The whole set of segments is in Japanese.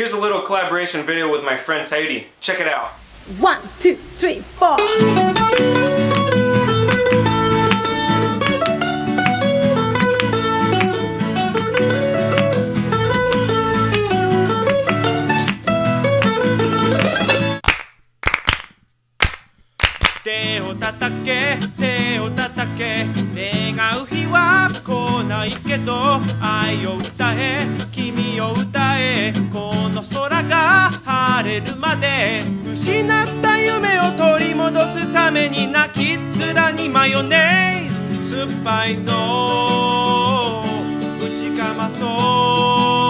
Here's a little collaboration video with my friend Sayuri. Check it out. One, two, three, four. 手を叩け手を叩け願う日は来ないけど愛を歌え れるまで。失った夢を取り戻すために泣き面にマヨネーズ。酸っぱいの打ちかまそう。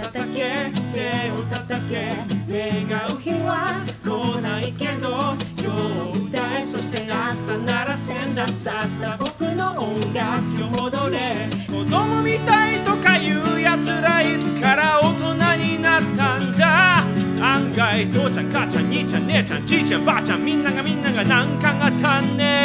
叩け手を叩け願う日は来ないけど今日歌えそして朝ならせんだ去った僕の音楽を戻れ子供みたいとか言うやつらいつから大人になったんだ？案外父ちゃん母ちゃん兄ちゃん姉ちゃんじいちゃんばあちゃんみんながみんながなんかが足んねえ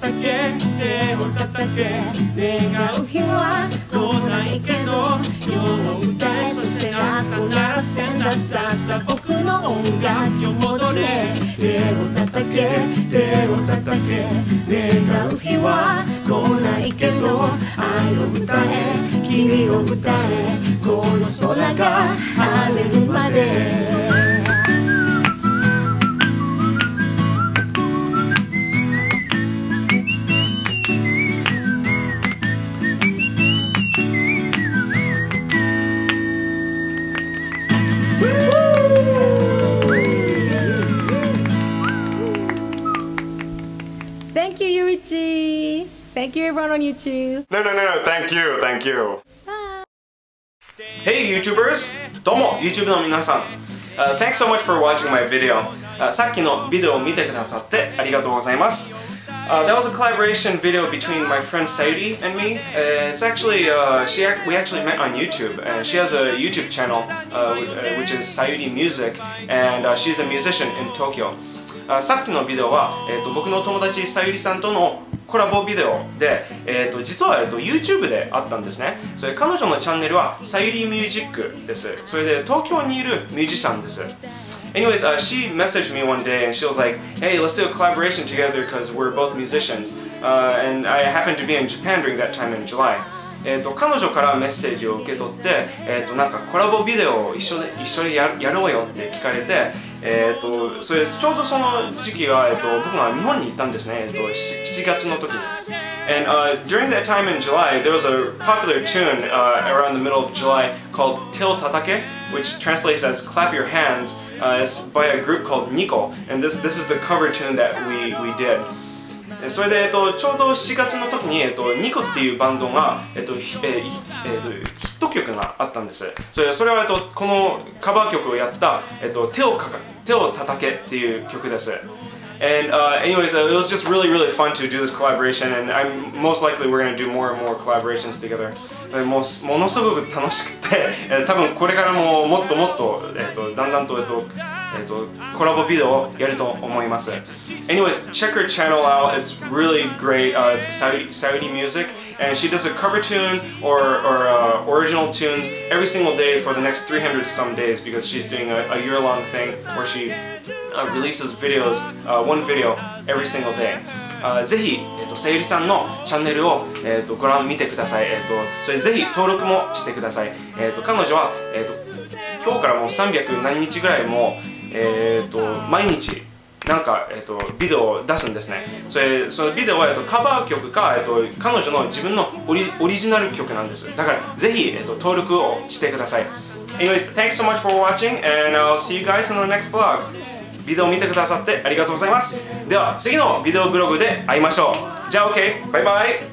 叩け手を叩け願う日は来ないけど今日歌えそして朝ならせんだ去った僕の音楽を戻れ。手を叩け手を叩け願う日は来ないけど愛を歌え君を歌えこの空が Thank you, everyone on YouTube. No, no, no, no. Thank you, thank you. Hey YouTubers! どうも YouTube の皆さん、Uh, Thanks so much for watching my video、Uh, さっきのビデオを見てくださってありがとうございます、Uh, that was a collaboration video between my friend Sayuri and me. Uh, it's actually uh, she ac- we actually met on YouTube, and she has a YouTube channel uh, wh- uh, which is Sayuri Music, and uh, she's a musician in Tokyo. あさっきのビデオは、えー、と僕の友達さゆりさんとのコラボビデオで、えー、と実は、えー、と YouTube であったんですねそれ彼女のチャンネルはさゆりミュージックですそれで東京にいるミュージシャンです Anyways, uh, she messaged me one day and she was like, hey, let's do a collaboration together because we're both musicians. Uh, and I happened to be in Japan during that time in July. えー、と彼女からメッセージを受け取って、えー、となんかコラボビデオを一緒に一緒にややろうよって聞かれて、えー、とそれちょうどその時期は、えー、と僕が日本に行ったんですね、えー、と 7, 7月の時に。And uh, during that time in July, there was a popular tune uh, around the middle of July called Til Tatake, which translates as Clap Your Hands. Uh, it's by a group called Nico, and this, this is the cover tune that we, we did. それで、えっと、ちょうど7月の時に、えっと、ニコっていうバンドが、えっとえーえーヒット曲があったんですそれそれは、えっと、このカバー曲をやった「えっと、手をかか手を叩け」っていう曲です And uh, anyways, uh, it was just really, really fun to do this collaboration, and I'm most likely we're gonna do more and more collaborations together. もうものすごく楽しくて、え多分これからももっともっと,、えー、とだんだんと,、えーとえっと、コラボビデオをやると思います Anyways, check her channel out It's really great、uh, It's Saudi, Saudi music and she does a cover tune or, or uh, original tunes every single day for the next 300 some days because she's doing a, a year-long thing where she uh, releases videos, one video every single day ぜひ、えーと、さゆりさんのチャンネルを、えーと、ご覧見てください、えーと、それぜひ登録もしてください、えー、と彼女は、えー、と今日からもう300何日ぐらいも、えー、と毎日なんか、えー、とビデオを出すんですね。それそのビデオは、えー、とカバー曲か、えー、と彼女の自分のオリオリジナル曲なんです。だからぜひ、えー、と登録をしてください。Anyways, thanks so much for watching and I'll see you guys in the next vlog. ビデオを見てくださってありがとうございます。では次のビデオブログで会いましょう。じゃあ OK バイバイ